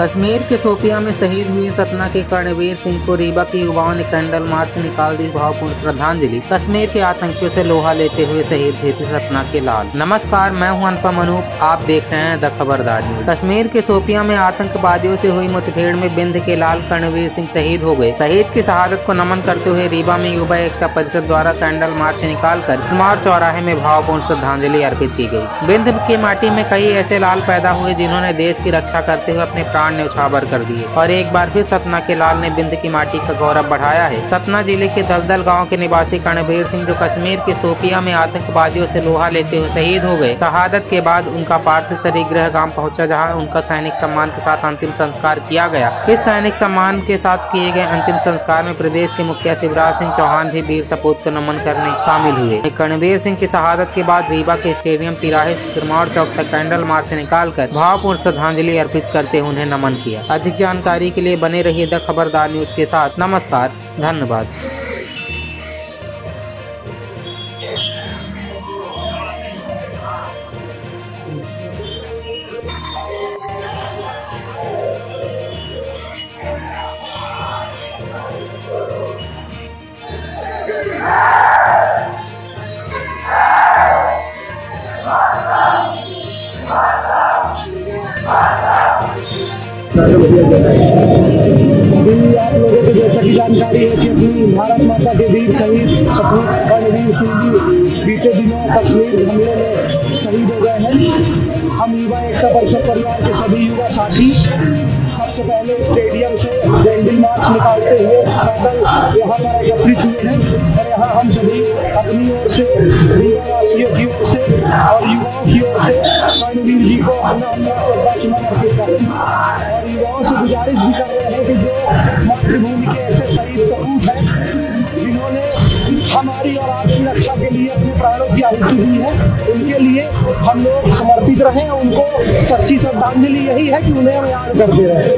कश्मीर के सोपिया में शहीद हुए सतना के कर्णवीर सिंह को रीवा के युवाओं ने कैंडल मार्च से निकाल दी भावपूर्ण श्रद्धांजलि। कश्मीर के आतंकियों से लोहा लेते हुए शहीद हुए थे सतना के लाल। नमस्कार, मैं हूँ अनुपम अनूप आप देख रहे हैं द खबरदार न्यूज़। कश्मीर के सोपिया में आतंकवादियों से हुई मुठभेड़ में बिंद के लाल कर्णवीर सिंह शहीद हो गए। शहीद की शहादत को नमन करते हुए रीवा में युवा एकता परिषद द्वारा कैंडल मार्च निकाल कर कुमार चौराहे में भावपूर्ण श्रद्धांजलि अर्पित की गई बिंद की माटी में कई ऐसे लाल पैदा हुए जिन्होंने देश की रक्षा करते हुए अपने प्राण प्राण उछावर कर दिए। और एक बार फिर सतना के लाल ने बिंद की माटी का गौरव बढ़ाया है। सतना ज़िले के दलदल गाँव के निवासी कर्णवीर सिंह, जो कश्मीर के सोपिया में आतंकवादियों से लोहा लेते हुए शहीद हो गए, शहादत के बाद उनका पार्थिव शरीर गृह गाँव पहुँचा, जहाँ उनका सैनिक सम्मान के साथ अंतिम संस्कार किया गया। इस सैनिक सम्मान के साथ किए गए अंतिम संस्कार में प्रदेश के मुखिया शिवराज सिंह चौहान भी वीर सपूत को नमन करने शामिल हुए। कर्णवीर सिंह की शहादत के बाद रीवा के स्टेडियम तिराहे सिरमौर चौक तक कैंडल मार्च निकालकर भावपूर्ण श्रद्धांजलि अर्पित करते उन्हें नमन किया। अधिक जानकारी के लिए बने रहिए द खबरदार न्यूज़ के साथ। नमस्कार, धन्यवाद। अभी आप लोगों को जैसा कि जानकारी है कि अपनी भारत माता के वीर शहीद सपूत कर्णवीर सिंह जी, बीते दिनों कश्मीर हमले में शहीद हो गए हैं। हम युवा एकता परिषद परिवार के सभी युवा साथी सबसे पहले स्टेडियम से कैंडल मार्च निकालते हुए पैदल यहाँ पर एकत्रित हुए हैं और यहाँ हम सभी अपनी ओर से रीवा वासियों की ओर से और युवाओं की ओर से कर्णवीर जी को अपना अपना श्रद्धा सुमन अर्पित करते और युवाओं से गुजारिश भी कर रहे हैं कि जो मातृभूमि के ऐसे शहीद सपूत हैं, जिन्होंने हमारी और आपकी रक्षा के लिए अपने प्राणों की आहुति दी है, उनके लिए हम लोग समर्पित रहें, उनको सच्ची श्रद्धांजलि यही है कि उन्हें हम याद करते रहें।